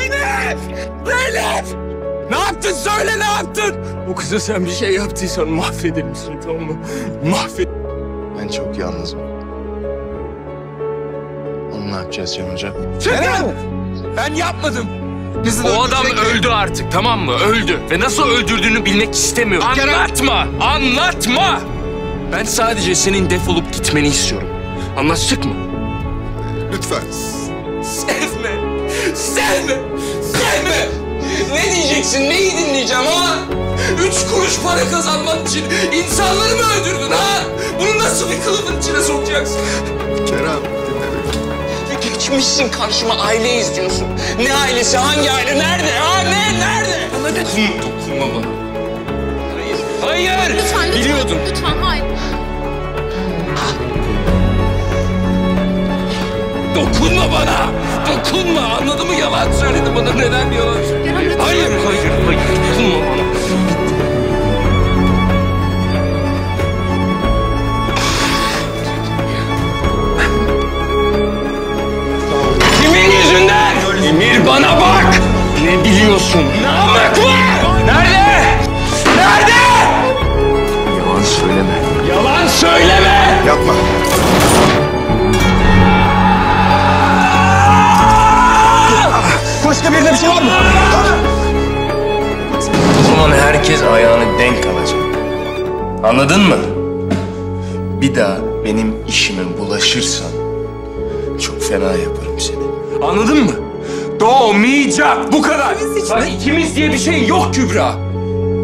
Zeynep! Zeynep! Ne yaptın söyle ne yaptın? O kıza sen bir şey yaptıysan mahvederim seni tamam mı? Mahvet. Ben çok yalnızım. Onu ne yapacağız Can Hoca? Kerem! Ben yapmadım. Kızı O adam öldü artık tamam mı? Öldü. Ve nasıl öldürdüğünü bilmek istemiyorum. Anlatma! Anlatma! Ben sadece senin defolup gitmeni istiyorum. Anlaştık mı? Lütfen. Sevme! Sevme! Sevme! Ne diyeceksin? Neyi dinleyeceğim ha? Üç kuruş para kazanmak için insanları mı öldürdün ha? Bunu nasıl bir kılıfın içine sokacaksın? Kerem dinle beni. Geçmişsin karşıma aile izliyorsun. Ne ailesi? Hangi aile? Nerede? Ha ne? Nerede? Bana dokun, dokunma bana. Hayır. Hayır. Lütfen, lütfen. Biliyordum. Lütfen, hayır. Dokunma bana. Dokunma. Anladın mı? Yalan söyledi bana. Neden yalan söyledi? Kerem, lütfen. Hayır, hayır, hayır. Dokunma bana. Başka birinde bir şey var mı? O zaman herkes ayağını denk alacak. Anladın mı? Bir daha benim işime bulaşırsan çok fena yaparım seni. Anladın mı? Doğmayacak. Bu kadar. Lan ikimiz diye bir şey yok Kübra.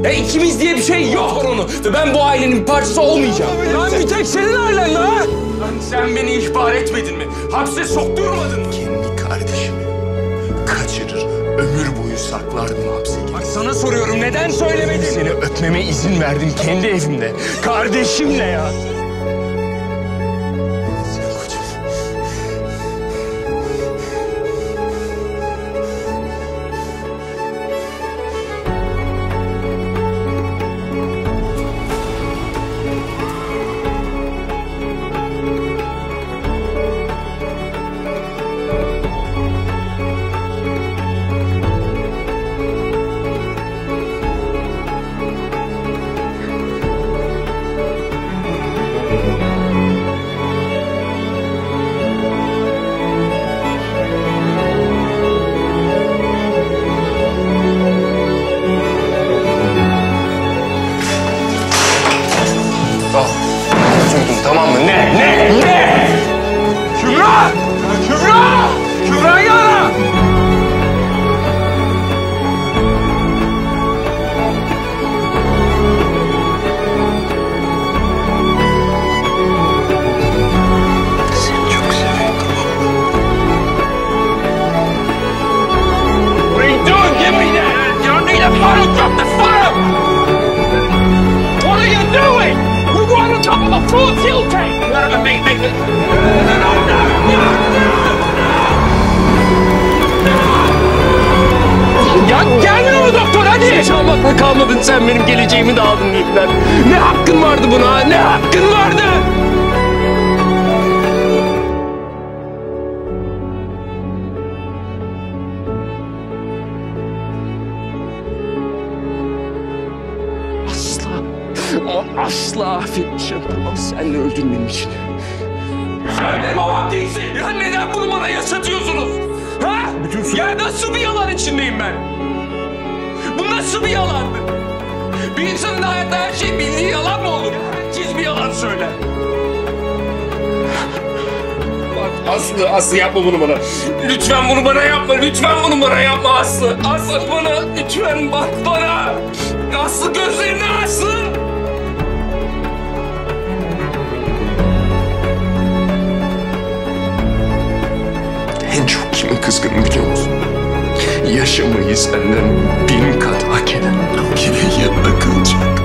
Ya ikimiz diye bir şey yok onu. Ve ben bu ailenin parçası olmayacağım. Lan bir tek senin ailen lan. Lan sen beni ihbar etmedin mi? Hapse sokturmadın mı? Kendi kardeşimi kaçırır, ömür boyu saklardım hapse Bak sana soruyorum neden söylemedin? Seni öpmeme izin verdim kendi evimde. Kardeşimle ya. Ya gelmiyor mu doktor hadi? Hiç almakla kalmadın sen benim geleceğimi de aldın Nilden. Ne hakkın vardı buna? Ne hakkın vardı? Asla asla affetmeyeceğim tamam sen de benim için. Sen benim babam değilsin. Ya neden bunu bana yaşatıyorsunuz? Ha? Ya nasıl bir yalan içindeyim ben? Bu nasıl bir yalandı? Bir insanın hayatta her şey bildiği yalan mı olur? Herkes bir yalan söyler. Bak Aslı, Aslı yapma bunu bana. Lütfen bunu bana yapma, lütfen bunu bana yapma Aslı. Aslı bana, lütfen bak bana. Aslı gözlerini Aslı. Kızgınım biliyor musun? Yaşamayı senden bin kat hak eden o kimin yanında kalacak.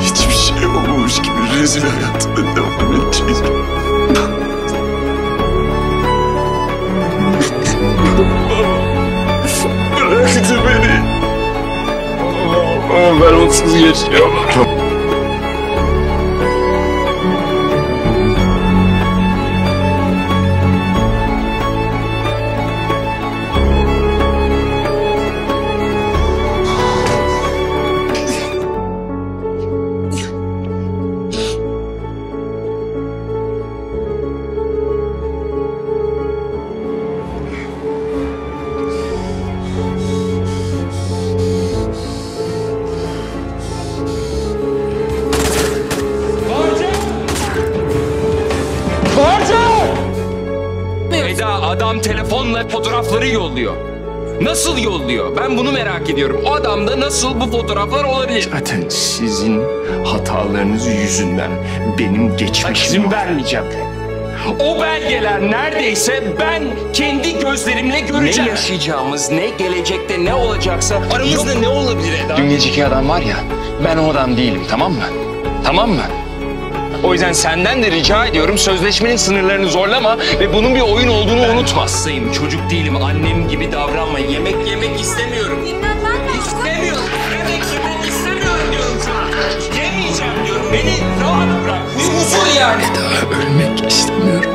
Hiçbir şey olmamış gibi rezil hayatına devam edeceğiz. Bıraktı beni. Ben onsuz yaşayamam. Adam telefonla fotoğrafları yolluyor. Nasıl yolluyor? Ben bunu merak ediyorum. O adamda nasıl bu fotoğraflar olabilir? Zaten sizin hatalarınız yüzünden benim geçmişim vermeyeceğim. O belgeler neredeyse ben kendi gözlerimle ne göreceğim. yaşayacağımız, ne gelecekte ne olacaksa Aramızda ne olabilir Eda? Dün geceki adam var ya, ben o adam değilim tamam mı? Tamam mı? O yüzden senden de rica ediyorum sözleşmenin sınırlarını zorlama ve bunun bir oyun olduğunu unutma. Hastayım, çocuk değilim. Annem gibi davranma. Yemek yemek istemiyorum. İstemiyorum. Yemek yemek istemiyorum diyorum sana. Yemeyeceğim diyorum. Beni rahat bırak. Huzur yani. Daha ölmek istemiyorum.